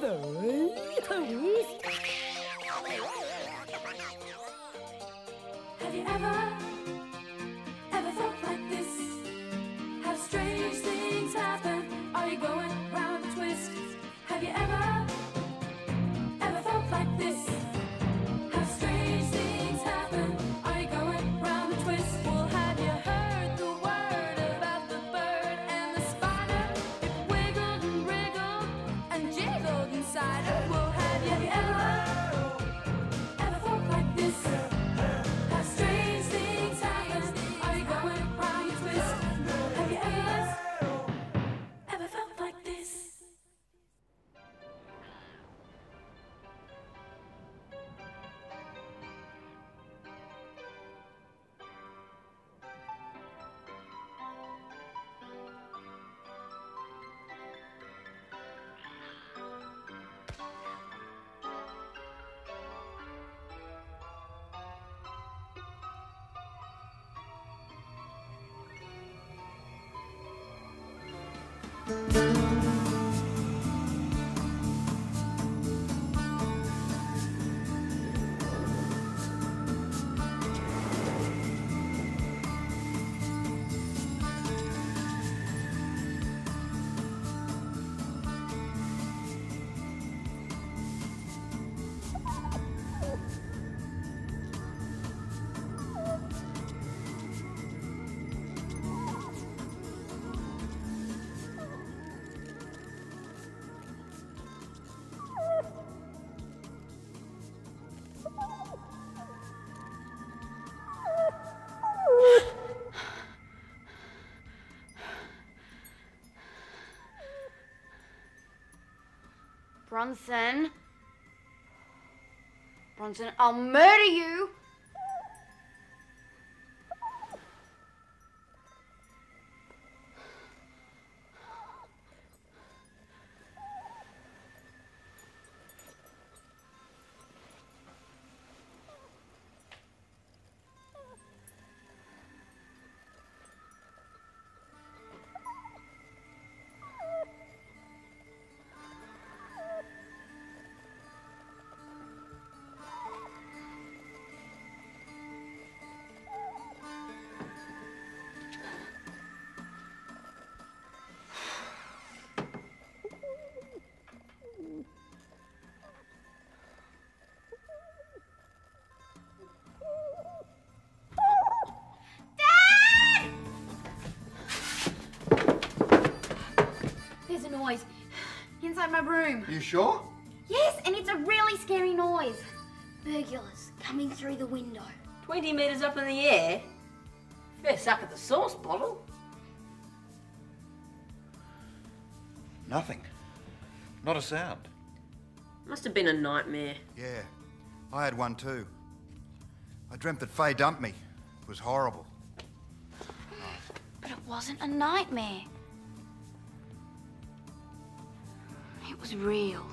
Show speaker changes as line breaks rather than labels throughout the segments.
Have you ever
Bronson. Bronson, I'll murder you. There's a noise inside my room.
You sure?
Yes, and it's a really scary noise. Burglars coming through the window.
20 metres up in the air? Fair suck at the sauce bottle.
Nothing. Not a sound.
Must have been a nightmare.
Yeah, I had one too. I dreamt that Faye dumped me. It was horrible.
But it wasn't a nightmare. It was real.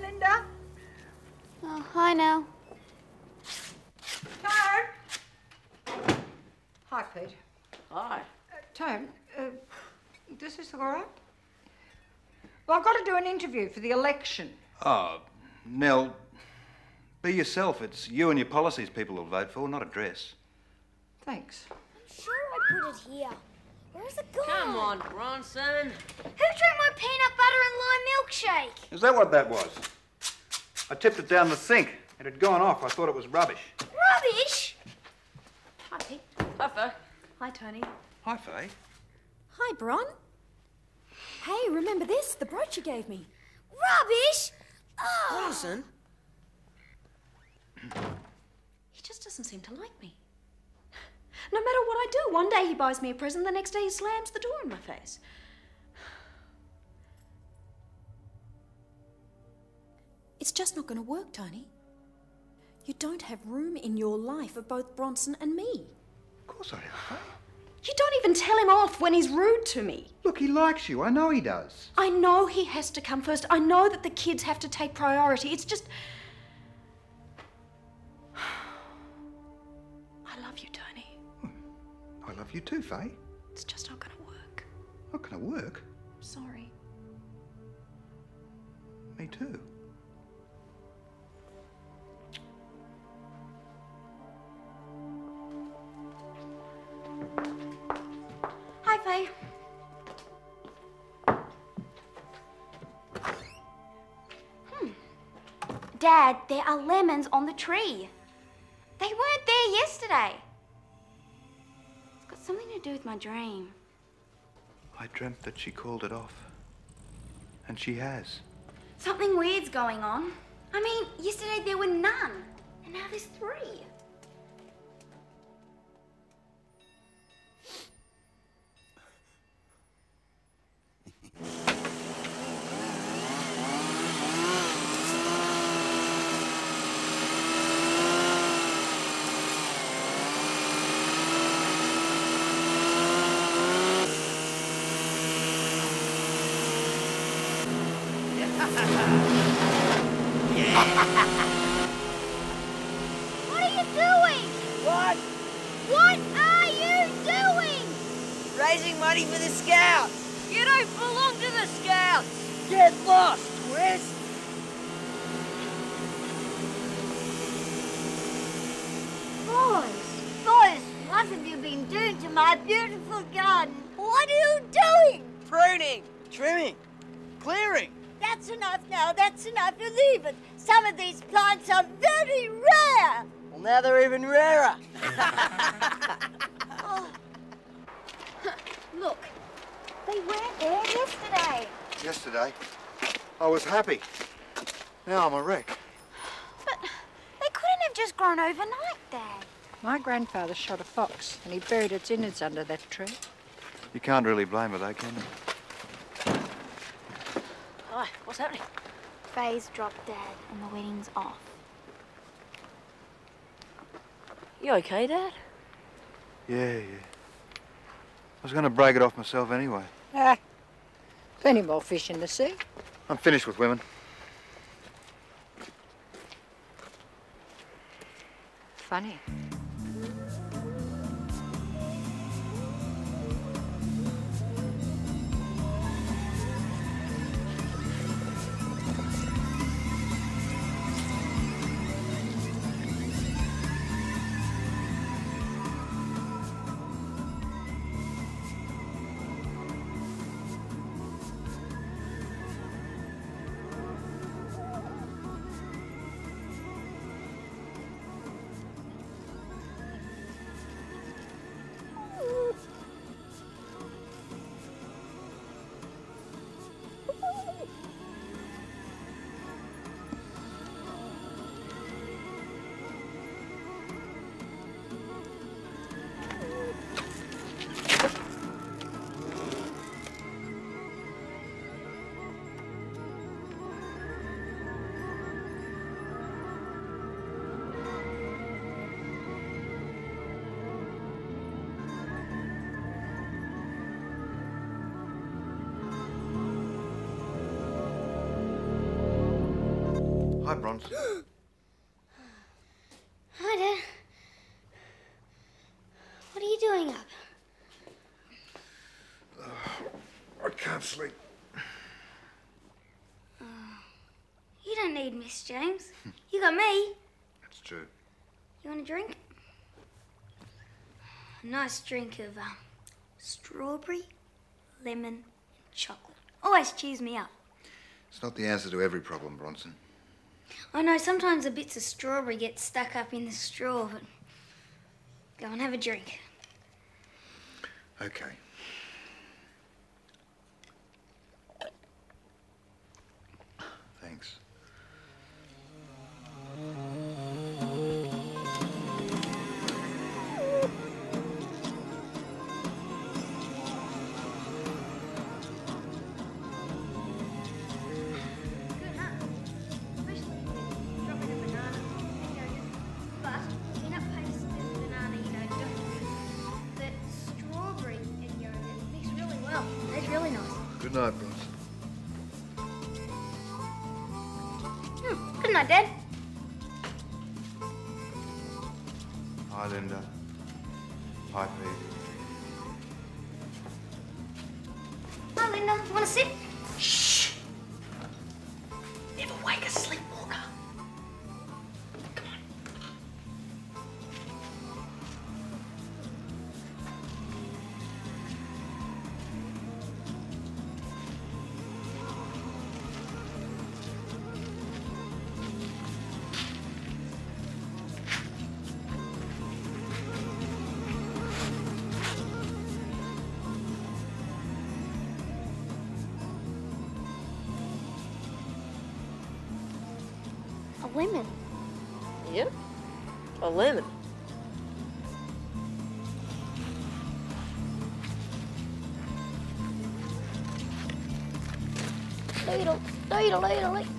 Linda?
Oh, hi now.
Tone? Hi, Pete.
Hi.
Uh, Tone, uh, this is all right? Well, I've got to do an interview for the election.
Ah, oh, Nell, be yourself. It's you and your policies people will vote for, not a dress.
Thanks.
I'm sure, I put it here. Where's it gone?
Come on, Bronson.
Who drank my peanut butter and lime milkshake?
Is that what that was? I tipped it down the sink. It had gone off. I thought it was rubbish.
Rubbish!
Hi, Pete.
Puffer.
Hi, Tony.
Hi, Faye.
Hi, Bron. Hey, remember this? The brooch you gave me.
Rubbish! Oh.
Bronson?
He just doesn't seem to like me. No matter what I do, one day he buys me a present, the next day he slams the door in my face. It's just not going to work, Tony. You don't have room in your life for both Bronson and me.
Of course I do, Faye.
You don't even tell him off when he's rude to me.
Look, he likes you. I know he does.
I know he has to come first. I know that the kids have to take priority. It's just. I love you, Tony.
I love you too, Faye.
It's just not gonna work.
Not gonna work.
I'm Sorry.
Me too.
Dad, there are lemons on the tree. They weren't there yesterday. It's got something to do with my dream.
I dreamt that she called it off. And she has.
Something weird's going on. I mean, yesterday there were none, and now there's three.
哈 哈
That's enough now, that's enough. You leave it. Some of these plants are very rare.
Well, now they're even rarer. Oh.
Look, they weren't there yesterday.
Yesterday, I was happy. Now I'm a wreck.
But they couldn't have just grown overnight, Dad.
My grandfather shot a fox and he buried its innards under that tree.
You can't really blame her, though, can you?
Hi, what's happening?
Faye's dropped Dad, and the wedding's off.
You okay, Dad?
Yeah, yeah. I was going to break it off myself anyway.
Ah, plenty more fish in the sea.
I'm finished with women.
Funny.
Bronze.
Hi, Dad. What are you doing up?
I can't sleep.
You don't need Miss James. You got me.
That's true.
You want a drink? A nice drink of um, strawberry, lemon, and chocolate. Always cheers me up.
It's not the answer to every problem, Bronson.
I know sometimes the bits of strawberry get stuck up in the straw, but go and have a drink.
Okay.
Good
night, Bronson.
Hmm. Good night, Dad.
Hi, Linda.
Lemon.
Yep. A lemon.
Ladle, ladle, ladle, ladle.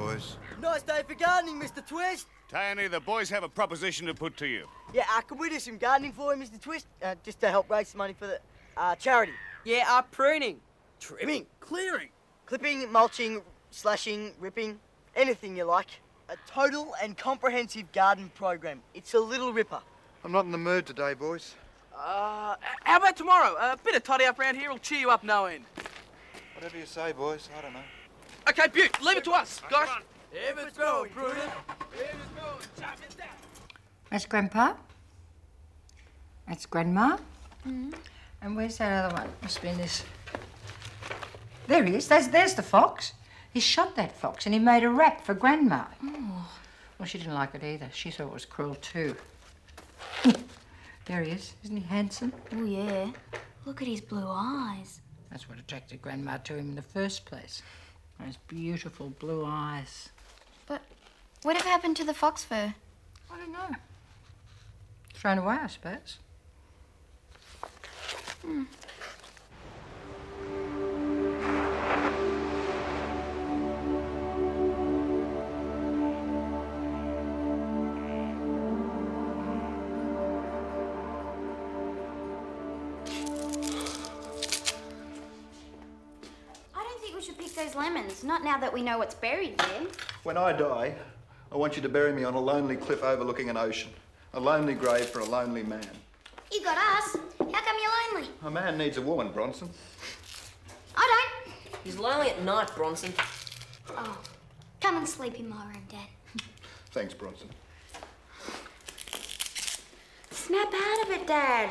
Boys.
Nice day for gardening, Mr. Twist.
Tiny, the boys have a proposition to put to you.
Yeah, uh, can we do some gardening for you, Mr. Twist? Uh, just to help raise some money for the uh, charity.
Yeah, uh, pruning.
Trimming.
Clearing.
Clipping, mulching, slashing, ripping, anything you like. A total and comprehensive garden program. It's a little ripper.
I'm not in the mood today, boys.
Uh, how about tomorrow? A bit of tidy up around here will cheer you up no end.
Whatever you say, boys. I don't know.
Okay, Butte, leave it to us, guys.
If it's growing, prune it.
That's Grandpa. That's Grandma. Mm-hmm. And where's that other one? Must have been this. There he is. There's, there's the fox. He shot that fox and he made a wrap for Grandma. Oh. Well, she didn't like it either. She thought it was cruel too. there he is. Isn't he handsome?
Oh, yeah. Look at his blue eyes.
That's what attracted Grandma to him in the first place. Those beautiful blue eyes.
But what have happened to the fox fur?
I don't know. Thrown away, I suppose.
Hmm. Those lemons, not now that we know what's buried there.
When I die, I want you to bury me on a lonely cliff overlooking an ocean. A lonely grave for a lonely man.
You got us. How come you're lonely?
A man needs a woman, Bronson.
I don't.
He's lonely at night, Bronson.
Oh, come and sleep in my room, Dad.
Thanks, Bronson.
Snap out of it, Dad.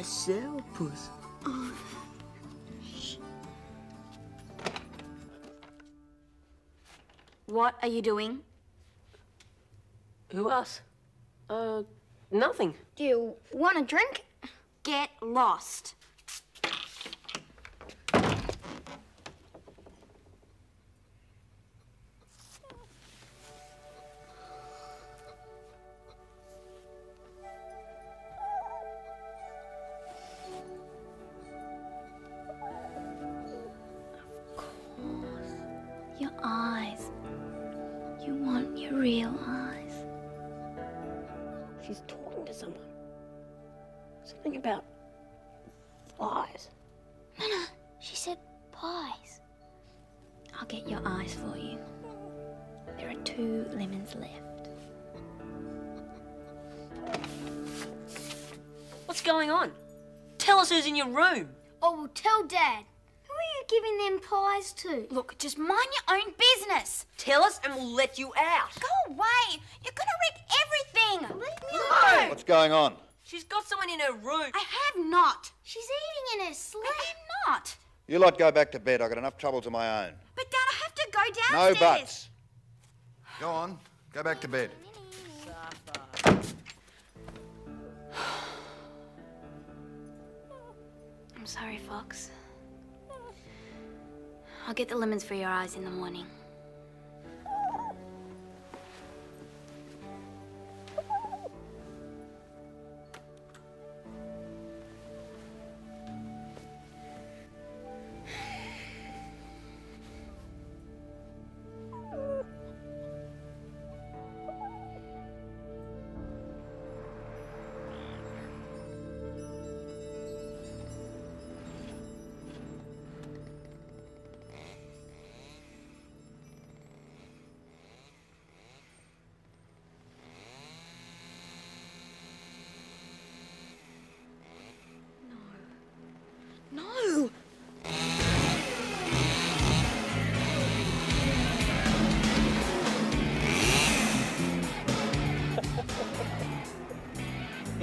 What a sourpuss.
What are you doing?
Who else? Uh, nothing.
Do you want a drink?
Get lost.
What's going on? Tell us who's in your room.
Oh, well, tell Dad. Who are you giving them pies to?
Look, just mind your own business.
Tell us and we'll let you out.
Go away. You're gonna wreck everything. Leave me alone.
What's going on?
She's got someone in her room.
I have not.
She's eating in her sleep.
I am not.
You lot go back to bed. I've got enough troubles of my own.
But Dad, I have to go downstairs.
No buts. Go on. Go back to bed.
I'm sorry, Fox. I'll get the lemons for your eyes in the morning.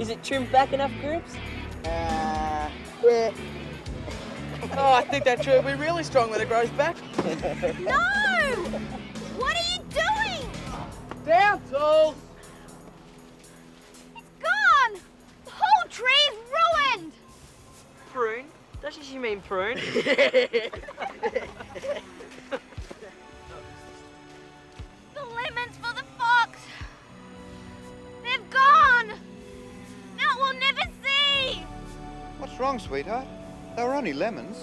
Is it trimmed back enough, Groups?
Uh, yeah.
Oh, I think that tree will be really strong when it grows back.
No! What are you doing?
Down, tools!
It's gone! The whole tree's ruined!
Prune? Doesn't she mean prune?
What's wrong, sweetheart? They were only lemons.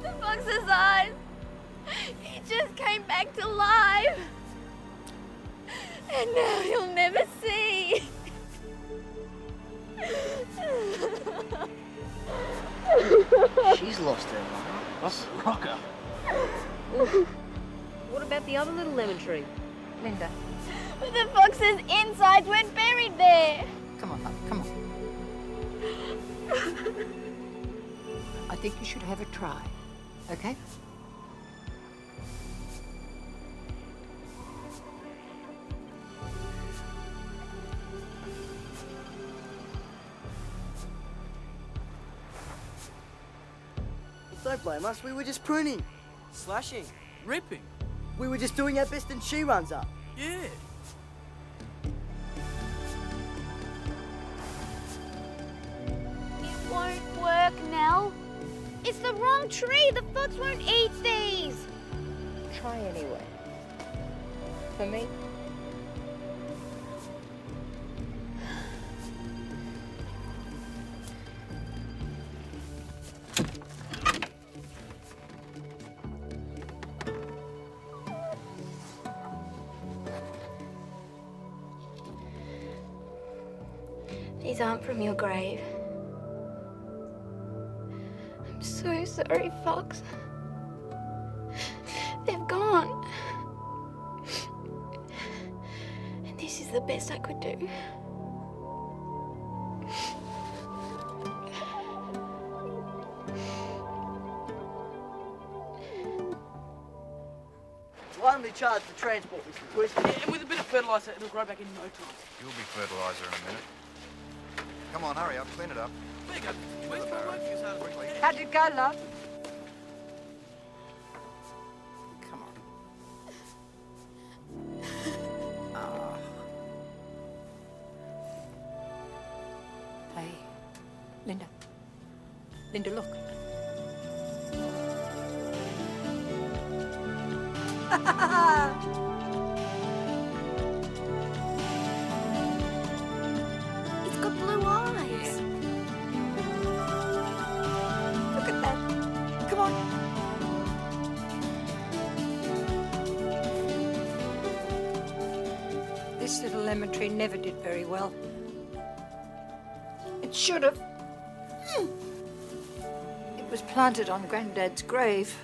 The fox's eyes! He just came back to life! And now he'll never see!
She's lost her mind.
That's a rocker.
What about the other little lemon tree?
Linda,
But the fox's insides went buried there!
come on, love, come on. I think you should have a try, okay?
Don't blame us, we were just pruning.
Slashing. Ripping.
We were just doing our best and she runs up.
Yeah.
Tree. The fox won't eat these.
Try anyway. For me?
These aren't from your grave. Furry Fox. They've gone. And this is the best I could do.
only charge for transport, Mr. Twist.
Yeah, and with a bit of fertiliser, it'll grow back in no time.
You'll be fertiliser in a minute.
Come on, hurry up, clean it up.
There you go. How'd it go, love? Linda, look.
it's got blue eyes.
Look at that. Come on. This little lemon tree never did very well. It should have. Mm was planted on Granddad's grave.